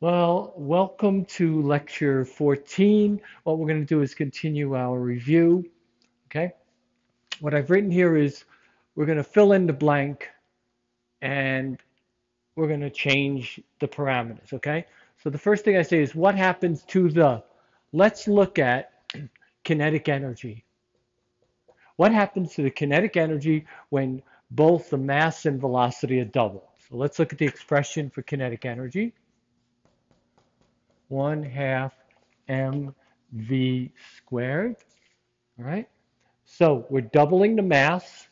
Well, welcome to lecture 14. What we're going to do is continue our review. Okay. What I've written here is we're going to fill in the blank and we're going to change the parameters. Okay. So the first thing I say is what happens to the, let's look at kinetic energy. What happens to the kinetic energy when both the mass and velocity are doubled? So let's look at the expression for kinetic energy. 1 half mv squared. All right. So we're doubling the mass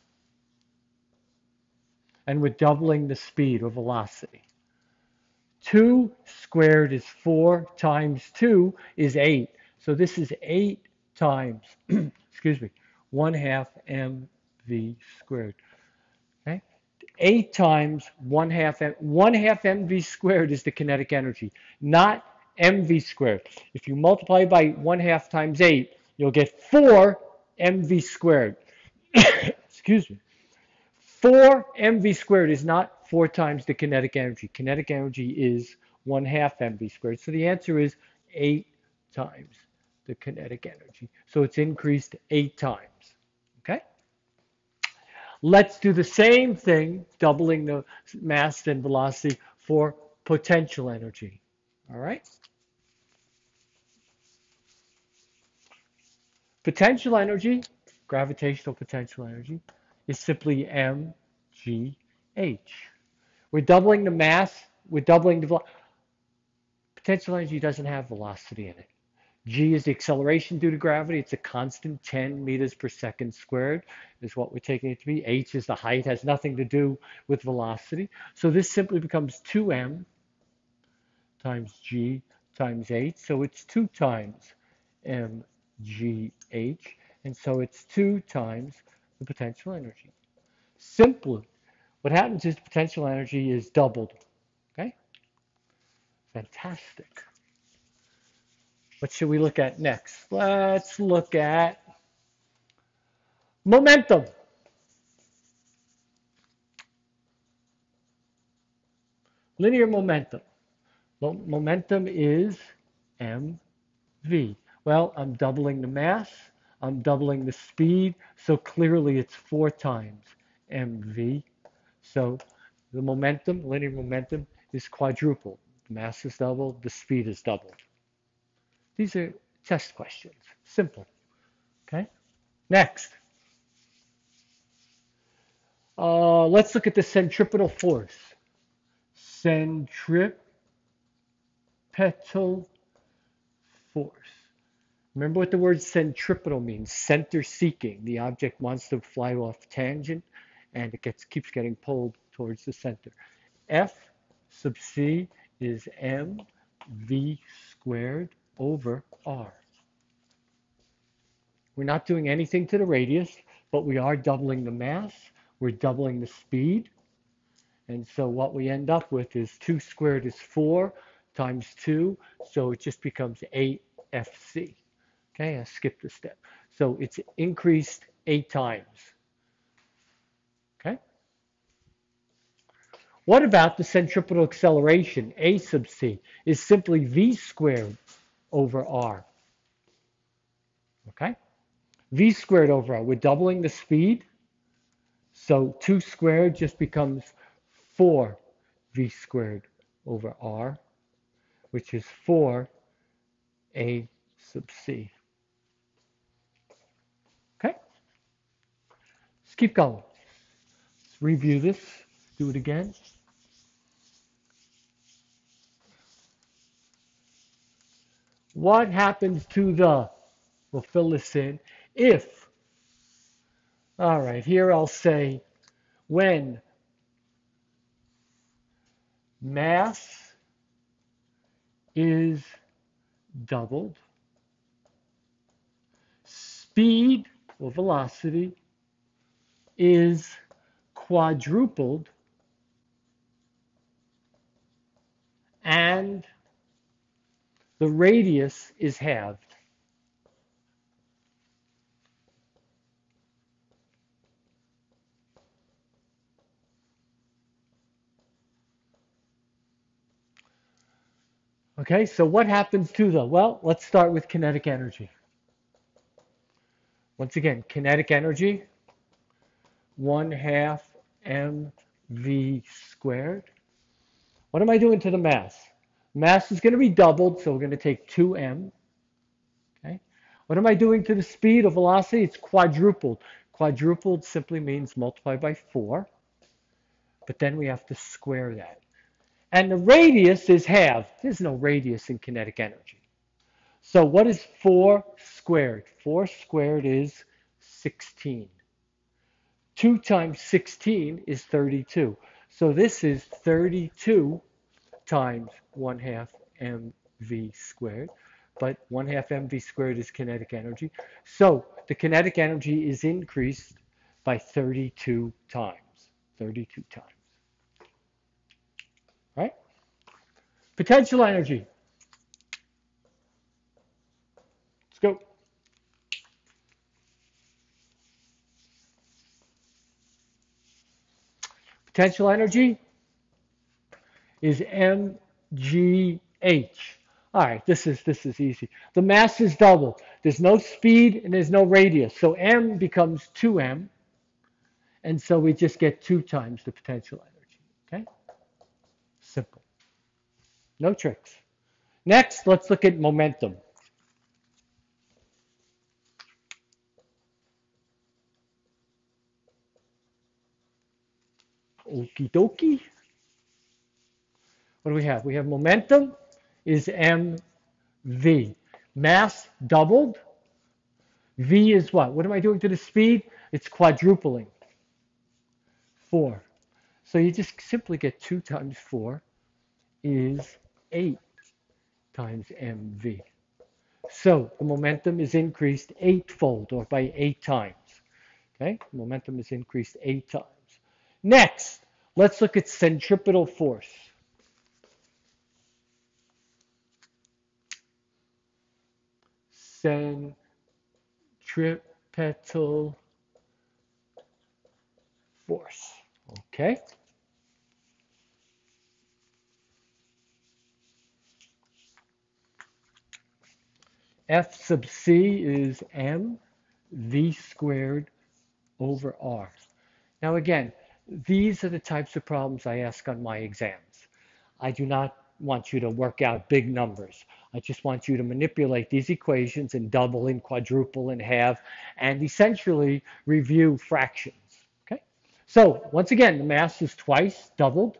and we're doubling the speed or velocity. 2 squared is 4 times 2 is 8. So this is 8 times, excuse me, 1 half mv squared. Okay? 8 times 1 half, m, 1 half mv squared is the kinetic energy, not mv squared. If you multiply by 1 half times 8, you'll get 4 mv squared. Excuse me. 4 mv squared is not 4 times the kinetic energy. Kinetic energy is 1 half mv squared. So the answer is 8 times the kinetic energy. So it's increased 8 times. Okay? Let's do the same thing, doubling the mass and velocity for potential energy. All right? Potential energy, gravitational potential energy, is simply mgh. We're doubling the mass, we're doubling the. Potential energy doesn't have velocity in it. G is the acceleration due to gravity. It's a constant 10 meters per second squared is what we're taking it to be. H is the height, has nothing to do with velocity. So this simply becomes 2m times g times h. So it's 2 times mgh. And so it's 2 times the potential energy. Simply, what happens is the potential energy is doubled. Okay? Fantastic. What should we look at next? Let's look at momentum. Linear momentum. Momentum is mv. Well, I'm doubling the mass, I'm doubling the speed, so clearly it's four times mv. So the momentum, linear momentum, is quadrupled. The mass is doubled, the speed is doubled. These are test questions, simple. Okay, next. Uh, let's look at the centripetal force. Centripetal force. Remember what the word centripetal means, center seeking. The object wants to fly off tangent and it gets keeps getting pulled towards the center. F sub c is mv squared over r. We're not doing anything to the radius, but we are doubling the mass, we're doubling the speed, and so what we end up with is 2 squared is 4 times 2, so it just becomes 8fc. Okay, I skipped a step. So it's increased 8 times. Okay? What about the centripetal acceleration? A sub c is simply v squared over r. Okay? v squared over r. We're doubling the speed. So 2 squared just becomes 4 v squared over r, which is 4 a sub c. Okay? Let's keep going. Let's review this. Do it again. What happens to the, we'll fill this in, if, all right, here I'll say when mass is doubled, speed or velocity is quadrupled, and the radius is halved. Okay, so what happens to the, well, let's start with kinetic energy. Once again, kinetic energy, 1 half mv squared. What am I doing to the mass? Mass is going to be doubled, so we're going to take 2m. Okay. What am I doing to the speed or velocity? It's quadrupled. Quadrupled simply means multiply by 4. But then we have to square that. And the radius is half. There's no radius in kinetic energy. So what is 4 squared? 4 squared is 16. 2 times 16 is 32. So this is 32 times 1 half mv squared. But 1 half mv squared is kinetic energy. So the kinetic energy is increased by 32 times. 32 times. Right? Potential energy. Let's go. Potential energy is mgh. All right, this is this is easy. The mass is double. There's no speed and there's no radius. So m becomes 2m. And so we just get 2 times the potential energy. Okay? Simple. No tricks. Next, let's look at momentum. Okie dokie. What do we have? We have momentum is mv. Mass doubled. V is what? What am I doing to the speed? It's quadrupling. 4. So you just simply get 2 times 4 is 8 times mv. So the momentum is increased eightfold or by 8 times. Okay, momentum is increased 8 times. Next, let's look at centripetal force. Centripetal force. Okay. F sub c is m v squared over r. Now again, these are the types of problems I ask on my exams. I do not want you to work out big numbers. I just want you to manipulate these equations and double and quadruple and halve and essentially review fractions. Okay? So once again, the mass is twice doubled.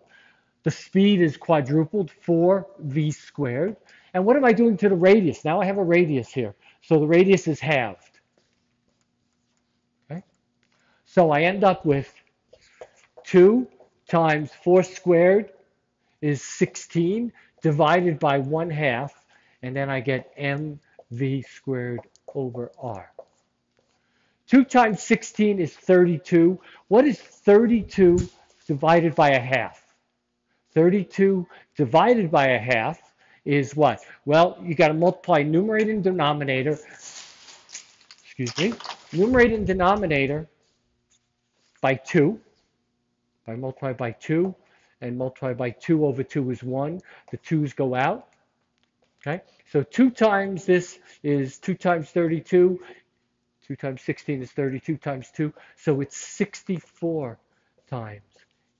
The speed is quadrupled, 4v squared. And what am I doing to the radius? Now I have a radius here. So the radius is halved. Okay? So I end up with 2 times 4 squared is 16 divided by 1 half. And then I get mv squared over r. 2 times 16 is 32. What is 32 divided by a half? 32 divided by a half is what? Well, you got to multiply numerator and denominator. Excuse me. Numerator and denominator by 2. By multiply by 2 and multiply by 2 over 2 is 1. The 2's go out. Okay, so 2 times this is 2 times 32. 2 times 16 is 32 times 2. So it's 64 times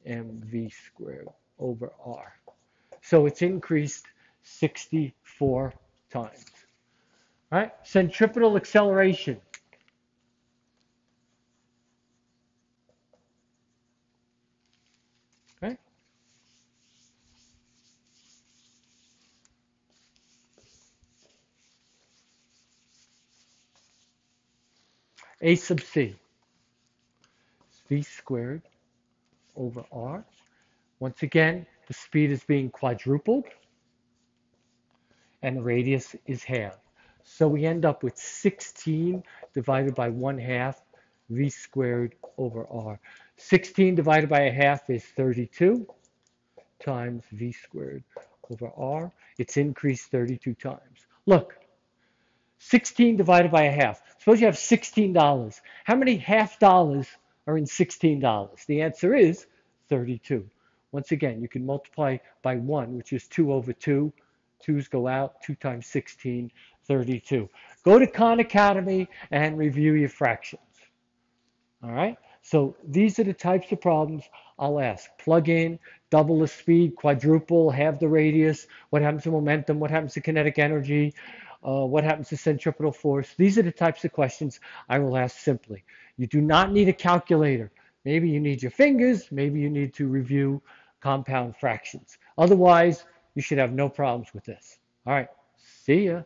mv squared over r. So it's increased 64 times. All right, centripetal acceleration. A sub c v squared over r. Once again, the speed is being quadrupled and radius is half. So we end up with 16 divided by 1 half v squared over r. 16 divided by a half is 32 times v squared over r. It's increased 32 times. Look, 16 divided by a half. Suppose you have $16. How many half dollars are in $16? The answer is 32. Once again, you can multiply by 1, which is 2 over 2 twos go out, 2 times 16, 32. Go to Khan Academy and review your fractions. All right? So these are the types of problems I'll ask. Plug in, double the speed, quadruple, halve the radius, what happens to momentum, what happens to kinetic energy, uh, what happens to centripetal force. These are the types of questions I will ask simply. You do not need a calculator. Maybe you need your fingers, maybe you need to review compound fractions. Otherwise, you should have no problems with this. All right, see ya.